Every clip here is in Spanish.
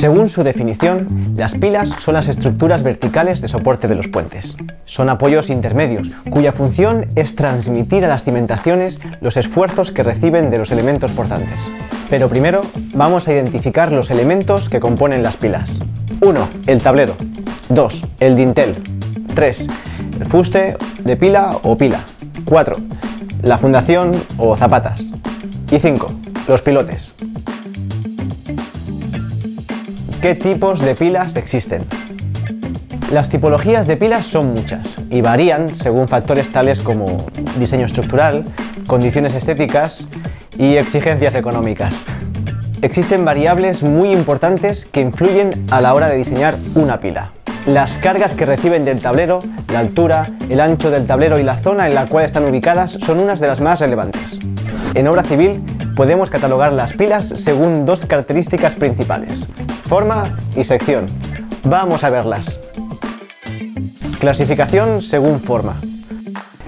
Según su definición, las pilas son las estructuras verticales de soporte de los puentes. Son apoyos intermedios, cuya función es transmitir a las cimentaciones los esfuerzos que reciben de los elementos portantes. Pero primero vamos a identificar los elementos que componen las pilas. 1. El tablero. 2. El dintel. 3. El fuste de pila o pila. 4. La fundación o zapatas. Y 5. Los pilotes. ¿Qué tipos de pilas existen? Las tipologías de pilas son muchas y varían según factores tales como diseño estructural, condiciones estéticas y exigencias económicas. Existen variables muy importantes que influyen a la hora de diseñar una pila. Las cargas que reciben del tablero, la altura, el ancho del tablero y la zona en la cual están ubicadas son unas de las más relevantes. En obra civil podemos catalogar las pilas según dos características principales, forma y sección. Vamos a verlas. Clasificación según forma.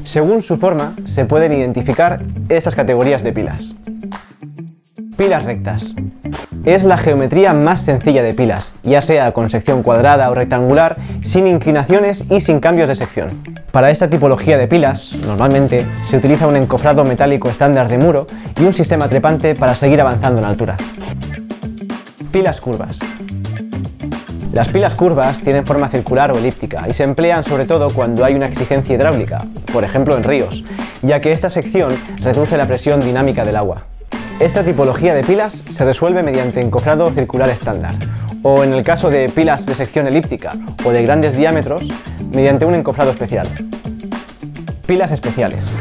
Según su forma, se pueden identificar estas categorías de pilas. Pilas rectas. Es la geometría más sencilla de pilas, ya sea con sección cuadrada o rectangular, sin inclinaciones y sin cambios de sección. Para esta tipología de pilas, normalmente, se utiliza un encofrado metálico estándar de muro y un sistema trepante para seguir avanzando en altura. Pilas curvas. Las pilas curvas tienen forma circular o elíptica y se emplean sobre todo cuando hay una exigencia hidráulica, por ejemplo en ríos, ya que esta sección reduce la presión dinámica del agua. Esta tipología de pilas se resuelve mediante encofrado circular estándar, o en el caso de pilas de sección elíptica o de grandes diámetros, mediante un encofrado especial. Pilas especiales.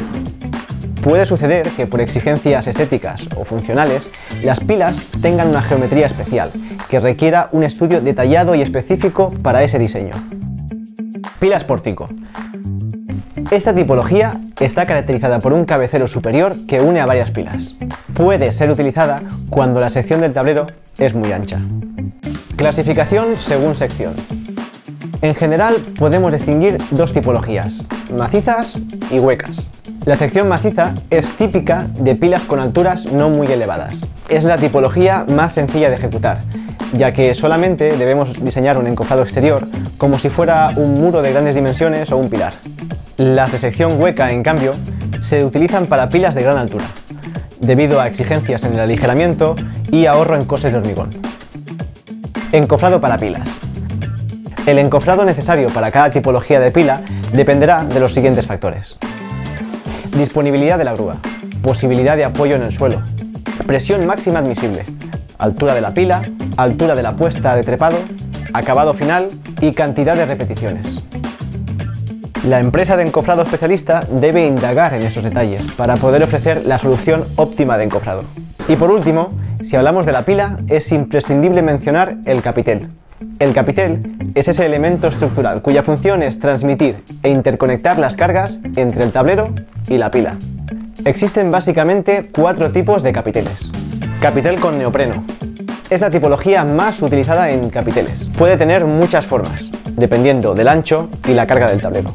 Puede suceder que por exigencias estéticas o funcionales, las pilas tengan una geometría especial, que requiera un estudio detallado y específico para ese diseño. Pilas pórtico. Esta tipología está caracterizada por un cabecero superior que une a varias pilas. Puede ser utilizada cuando la sección del tablero es muy ancha. Clasificación según sección. En general podemos distinguir dos tipologías, macizas y huecas. La sección maciza es típica de pilas con alturas no muy elevadas. Es la tipología más sencilla de ejecutar, ya que solamente debemos diseñar un encofrado exterior como si fuera un muro de grandes dimensiones o un pilar. Las de sección hueca, en cambio, se utilizan para pilas de gran altura, debido a exigencias en el aligeramiento y ahorro en costes de hormigón. Encofrado para pilas. El encofrado necesario para cada tipología de pila dependerá de los siguientes factores. Disponibilidad de la grúa, posibilidad de apoyo en el suelo, presión máxima admisible, altura de la pila, altura de la puesta de trepado, acabado final y cantidad de repeticiones. La empresa de encofrado especialista debe indagar en esos detalles para poder ofrecer la solución óptima de encofrado. Y por último, si hablamos de la pila, es imprescindible mencionar el capitel. El capitel es ese elemento estructural cuya función es transmitir e interconectar las cargas entre el tablero y la pila. Existen básicamente cuatro tipos de capiteles. Capitel con neopreno. Es la tipología más utilizada en capiteles. Puede tener muchas formas, dependiendo del ancho y la carga del tablero.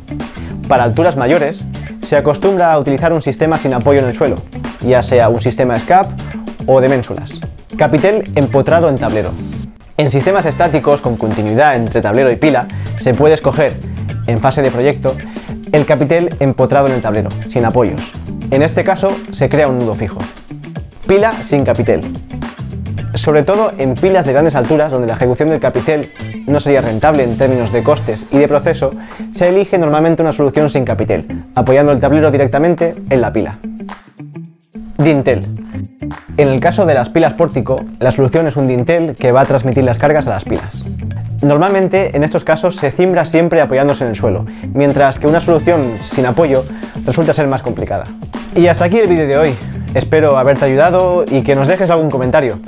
Para alturas mayores, se acostumbra a utilizar un sistema sin apoyo en el suelo, ya sea un sistema SCAP o de ménsulas. Capitel empotrado en tablero. En sistemas estáticos con continuidad entre tablero y pila, se puede escoger, en fase de proyecto, el capitel empotrado en el tablero, sin apoyos. En este caso, se crea un nudo fijo. Pila sin capitel. Sobre todo en pilas de grandes alturas donde la ejecución del capitel no sería rentable en términos de costes y de proceso, se elige normalmente una solución sin capitel, apoyando el tablero directamente en la pila. Dintel. En el caso de las pilas pórtico, la solución es un dintel que va a transmitir las cargas a las pilas. Normalmente en estos casos se cimbra siempre apoyándose en el suelo, mientras que una solución sin apoyo resulta ser más complicada. Y hasta aquí el vídeo de hoy. Espero haberte ayudado y que nos dejes algún comentario.